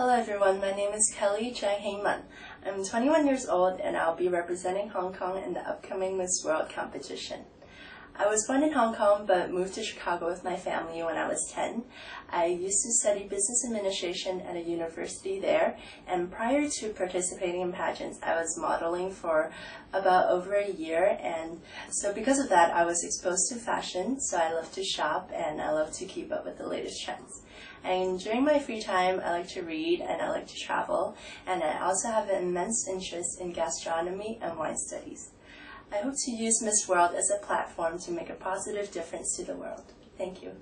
Hello everyone, my name is Kelly Cheung Hei Man. I'm 21 years old and I'll be representing Hong Kong in the upcoming Miss World competition. I was born in Hong Kong but moved to Chicago with my family when I was 10. I used to study business administration at a university there and prior to participating in pageants I was modeling for about over a year and so because of that I was exposed to fashion so I love to shop and I love to keep up with the latest trends. And during my free time I like to read and I like to travel and I also have an immense interest in gastronomy and wine studies. I hope to use Miss World as a platform to make a positive difference to the world. Thank you.